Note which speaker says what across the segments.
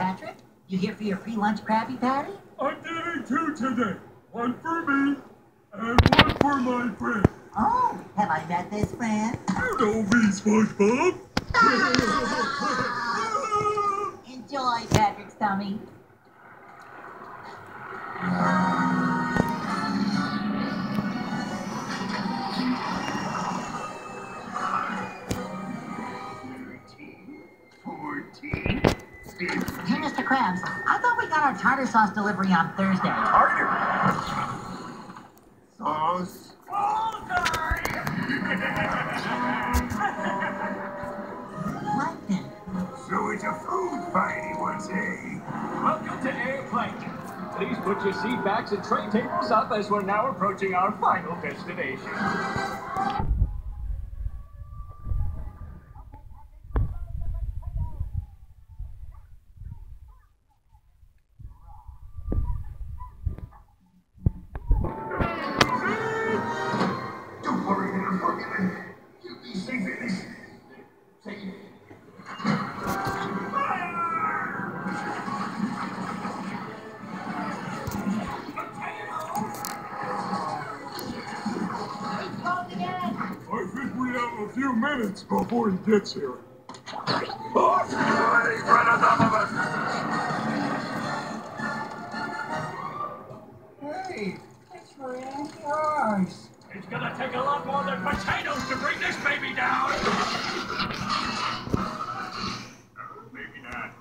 Speaker 1: Patrick? You here for your free lunch Krabby Patty?
Speaker 2: I'm getting two today. One for me and one for my friend.
Speaker 1: Oh, have I met this friend?
Speaker 2: You know me, SpongeBob.
Speaker 1: Enjoy, Patrick's tummy. Hey, Mr. Krabs, I thought we got our tartar sauce delivery on Thursday.
Speaker 3: Tartar? Sauce.
Speaker 1: What then?
Speaker 3: So it's a food fight, he would say.
Speaker 4: Welcome to Airplane. Please put your seat backs and tray tables up as we're now approaching our final destination.
Speaker 2: Minutes before he gets here.
Speaker 3: Oh, he's right on top of us. Hey, it's raining rice.
Speaker 4: Gonna take a lot more than potatoes to bring this baby down.
Speaker 3: Maybe not.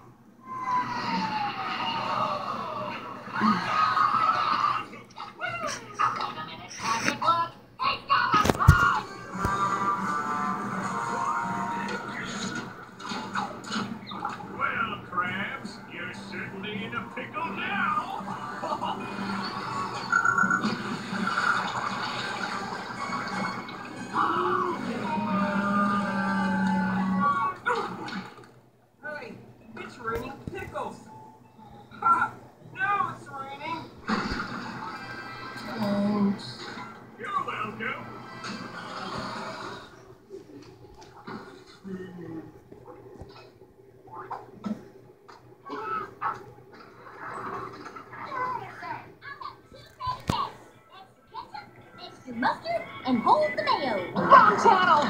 Speaker 5: It's raining pickles. Ha! Now it's raining.
Speaker 4: You're welcome.
Speaker 6: Mustard and hold the mayo.
Speaker 1: Wrong channel!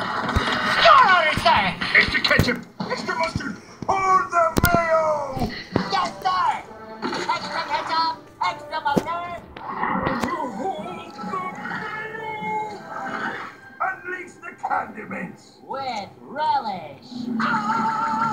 Speaker 1: Your order, sir!
Speaker 3: Extra ketchup. Extra mustard. Hold the condiments.
Speaker 1: With relish. Excuse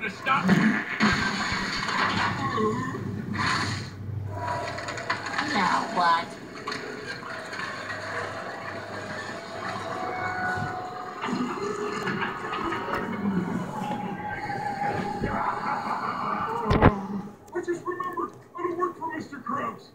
Speaker 4: mayo to stop.
Speaker 1: Now what?
Speaker 2: I just remembered. I don't work for Mr. Krabs.